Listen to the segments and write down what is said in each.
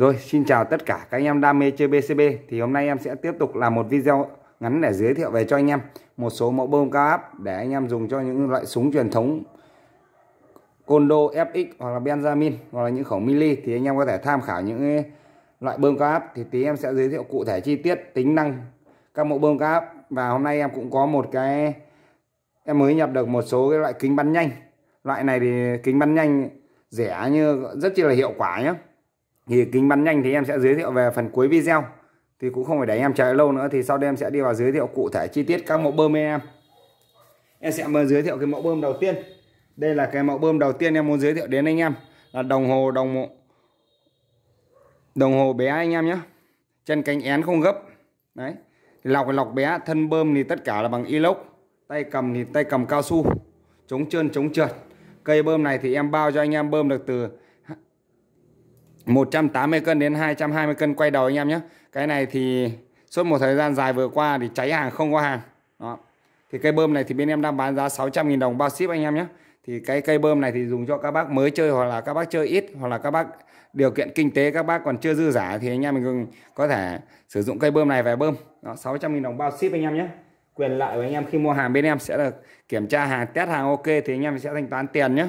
Rồi, xin chào tất cả các anh em đam mê chơi BCB Thì hôm nay em sẽ tiếp tục làm một video ngắn để giới thiệu về cho anh em Một số mẫu bơm cao áp để anh em dùng cho những loại súng truyền thống Condo FX hoặc là Benjamin hoặc là những khẩu mili. Thì anh em có thể tham khảo những loại bơm cao áp. Thì tí em sẽ giới thiệu cụ thể chi tiết tính năng các mẫu bơm cao áp. Và hôm nay em cũng có một cái Em mới nhập được một số cái loại kính bắn nhanh. Loại này thì kính bắn nhanh rẻ như rất chi là hiệu quả nhé thì kính bắn nhanh thì em sẽ giới thiệu về phần cuối video. Thì cũng không phải để em chờ lâu nữa, thì sau đây em sẽ đi vào giới thiệu cụ thể chi tiết các mẫu bơm em. Em sẽ mời giới thiệu cái mẫu bơm đầu tiên. Đây là cái mẫu bơm đầu tiên em muốn giới thiệu đến anh em. Là đồng hồ, đồng đồng hồ bé anh em nhé. Chân cánh én không gấp. Đấy. Lọc lọc bé, thân bơm thì tất cả là bằng inox. Tay cầm thì tay cầm cao su. Chống trơn, chống trượt. Cây bơm này thì em bao cho anh em bơm được từ 180 cân đến 220 cân quay đầu anh em nhé. Cái này thì suốt một thời gian dài vừa qua thì cháy hàng không có hàng. Đó. Thì cây bơm này thì bên em đang bán giá 600.000 đồng bao ship anh em nhé. Thì cái cây bơm này thì dùng cho các bác mới chơi hoặc là các bác chơi ít hoặc là các bác điều kiện kinh tế các bác còn chưa dư giả thì anh em mình có thể sử dụng cây bơm này về bơm. Đó 600.000 đồng bao ship anh em nhé. Quyền lợi của anh em khi mua hàng bên em sẽ được kiểm tra hàng, test hàng ok thì anh em sẽ thanh toán tiền nhé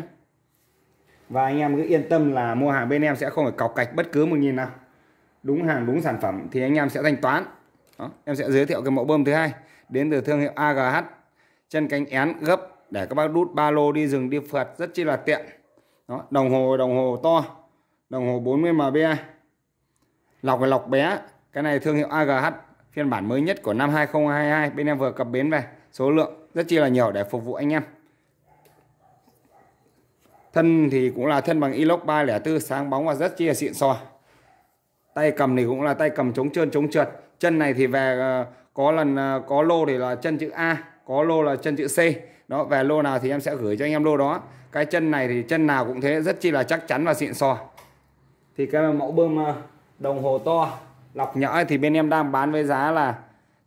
và anh em cứ yên tâm là mua hàng bên em sẽ không phải cọc cạch bất cứ một nghìn nào. Đúng hàng, đúng sản phẩm thì anh em sẽ thanh toán. Đó. em sẽ giới thiệu cái mẫu bơm thứ hai. Đến từ thương hiệu AGH chân cánh én gấp để các bác đút ba lô đi rừng đi phượt, rất chi là tiện. Đó. đồng hồ đồng hồ to, đồng hồ 40 mb lọc cái lọc bé. Cái này thương hiệu AGH phiên bản mới nhất của năm 2022 bên em vừa cập bến về số lượng, rất chi là nhiều để phục vụ anh em thân thì cũng là thân bằng inox 304 sáng bóng và rất chi là xịn sò. Tay cầm thì cũng là tay cầm chống trơn, chống trượt. Chân này thì về ờ, có lần ờ, có lô thì là chân chữ A, có lô là chân chữ C. Đó, về lô nào thì em sẽ gửi cho anh em lô đó. Cái chân này thì chân nào cũng thế, rất chi là chắc chắn và xịn sò. Thì cái mẫu bơm ờ, đồng hồ to, lọc nhỡ thì bên em đang bán với giá là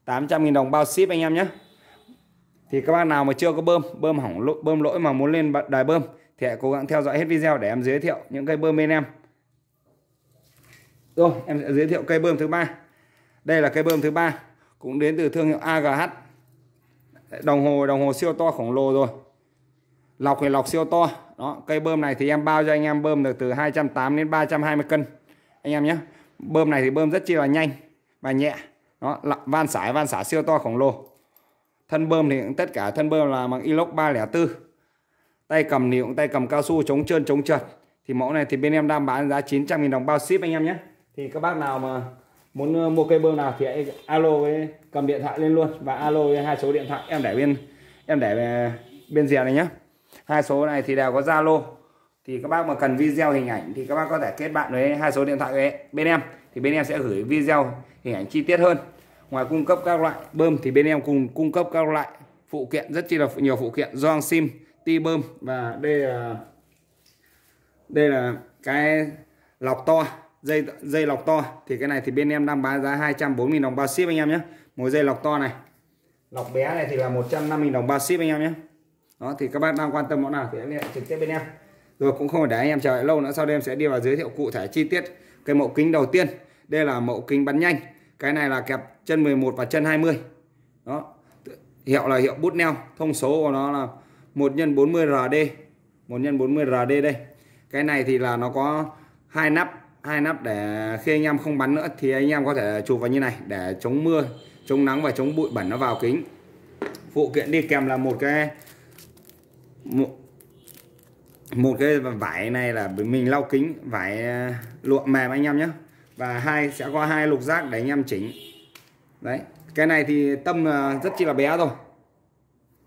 800.000 đồng bao ship anh em nhé. Thì các bác nào mà chưa có bơm bơm hỏng bơm lỗi mà muốn lên đài bơm thì hãy cố gắng theo dõi hết video để em giới thiệu những cây bơm bên em. Rồi, em sẽ giới thiệu cây bơm thứ ba. Đây là cây bơm thứ ba, cũng đến từ thương hiệu AGH đồng hồ đồng hồ siêu to khổng lồ rồi. Lọc thì lọc siêu to. Đó, cây bơm này thì em bao cho anh em bơm được từ 280 đến 320 cân. Anh em nhé, bơm này thì bơm rất chi là nhanh và nhẹ. Đó van xả van xả siêu to khổng lồ. Thân bơm thì tất cả thân bơm là bằng inox 304 tay cầm thì cũng tay cầm cao su chống trơn chống trượt. Thì mẫu này thì bên em đang bán giá 900.000 đồng bao ship anh em nhé. Thì các bác nào mà muốn ờ, mua cây bơm nào thì hãy alo với, cầm điện thoại lên luôn và alo với hai số điện thoại. Em để bên, em để ờ, bên rìa này nhé hai số này thì đều có zalo. Thì các bác mà cần video hình ảnh thì các bác có thể kết bạn với hai số điện thoại bên em. Thì bên em sẽ gửi video hình ảnh chi tiết hơn. Ngoài cung cấp các loại bơm thì bên em cùng cung cấp các loại phụ kiện, rất chi là nhiều phụ kiện. Doang sim ti bơm và đây là đây là cái lọc to, dây dây lọc to. Thì cái này thì bên em đang bán giá 240.000 đồng bao ship anh em nhé. Một dây lọc to này. Lọc bé này thì là 150.000 đồng bao ship anh em nhé. Đó, thì các bác đang quan tâm món nào thì liên hệ trực tiếp bên em. Rồi cũng không phải để anh em chờ lâu nữa, sau đây em sẽ đi vào giới thiệu cụ thể chi tiết cái mẫu kính đầu tiên. Đây là mẫu kính bắn nhanh. Cái này là kẹp chân 11 và chân 20 đó, hiệu là hiệu bút neo. Thông số của nó là 1 x 40 RD 1 x 40 RD đây. Cái này thì là nó có hai nắp hai nắp để khi anh em không bắn nữa thì anh em có thể chụp vào như này để chống mưa chống nắng và chống bụi bẩn nó vào kính. Phụ kiện đi kèm là một cái một, một cái vải này là mình lau kính vải lụa mềm anh em nhé. Và hai sẽ có hai lục giác để anh em chỉnh. Đấy cái này thì tâm ờ, rất chi là bé rồi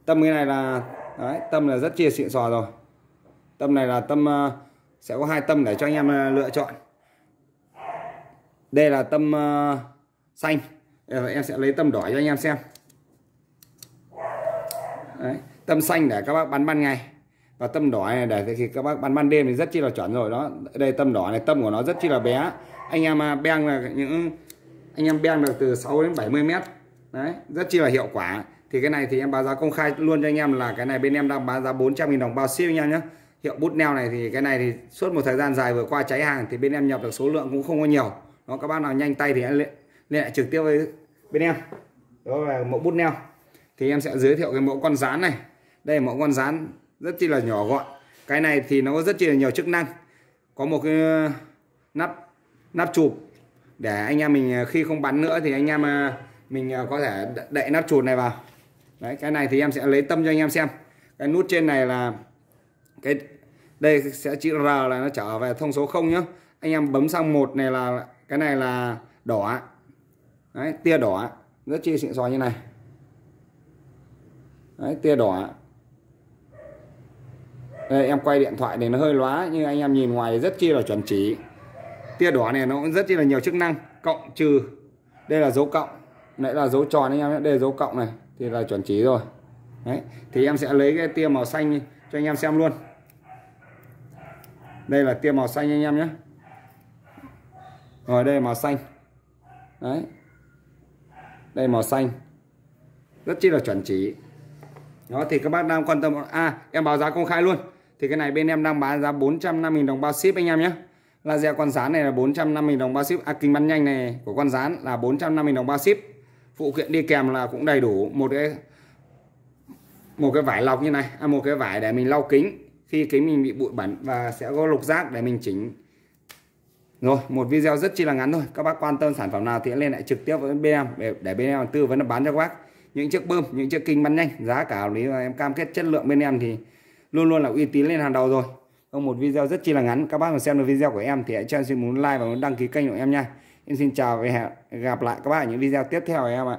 tâm cái này là đấy tâm là rất chia xịn sò rồi. Tâm này là tâm uh, sẽ có hai tâm để cho anh em uh, lựa chọn. Đây là tâm uh, xanh. Em sẽ lấy tâm đỏ cho anh em xem. Đấy, tâm xanh để các bác bắn ban ngày. Và tâm đỏ này để khi các bác bắn ban đêm thì rất chi là chuẩn rồi đó. Đây tâm đỏ này tâm của nó rất chi là bé. Anh em beng là những anh em beng được từ 6 đến 70 mét. Đấy rất chi là hiệu quả thì cái này thì em báo giá công khai luôn cho anh em là cái này bên em đang bán giá 400.000 đồng bao siêu anh em nhé hiệu bút neo này thì cái này thì suốt một thời gian dài vừa qua cháy hàng thì bên em nhập được số lượng cũng không có nhiều. Đó các bác nào nhanh tay thì em liên, liên trực tiếp với bên em. Đó là mẫu bút neo. Thì em sẽ giới thiệu cái mẫu con rán này. Đây là mẫu con rán rất chi là nhỏ gọn. Cái này thì nó có rất chi là nhiều chức năng. Có một cái uh, nắp nắp chụp để anh em mình uh, khi không bắn nữa thì anh em uh, mình có thể đậy nắp chụp này vào đấy, cái này thì em sẽ lấy tâm cho anh em xem. Cái nút trên này là cái, đây sẽ chữ R là nó trở về thông số 0 nhá. Anh em bấm sang một này là, cái này là đỏ. Đấy, tia đỏ. Rất chi xịn sò như này. Đấy, tia đỏ. Đây, em quay điện thoại để nó hơi lóa, nhưng anh em nhìn ngoài rất chi là chuẩn chỉ. Tia đỏ này nó cũng rất chi là nhiều chức năng, cộng trừ. Đây là dấu cộng nãy là dấu tròn anh em nhé, đây là dấu cộng này thì là chuẩn chỉ rồi. Đấy thì em sẽ lấy cái tia màu xanh cho anh em xem luôn. Đây là tia màu xanh anh em nhé. Rồi đây màu xanh. Đấy. Đây màu xanh. Rất chi là chuẩn chỉ. Đó thì các bác đang quan tâm à em báo giá công khai luôn. Thì cái này bên em đang bán giá 450.000 đồng bao ship anh em nhé. Laser con rán này là 450.000 đồng bao ship. À kính bắn nhanh này của con rán là 450.000 đồng bao ship phụ kiện đi kèm là cũng đầy đủ. Một cái một cái vải lọc như này à, một cái vải để mình lau kính. Khi kính mình bị bụi bẩn và sẽ có lục giác để mình chỉnh. Rồi một video rất chi là ngắn thôi. Các bác quan tâm sản phẩm nào thì lên lại trực tiếp với bên em để, để bên em tư vấn bán cho các bác. Những chiếc bơm những chiếc kinh bắn nhanh giá cả lý và em cam kết chất lượng bên em thì luôn luôn là uy tín lên hàng đầu rồi. Không một video rất chi là ngắn. Các bác mà xem được video của em thì hãy cho em xin muốn like và muốn đăng ký kênh của em nha em xin chào và hẹn gặp lại các bạn ở những video tiếp theo em ạ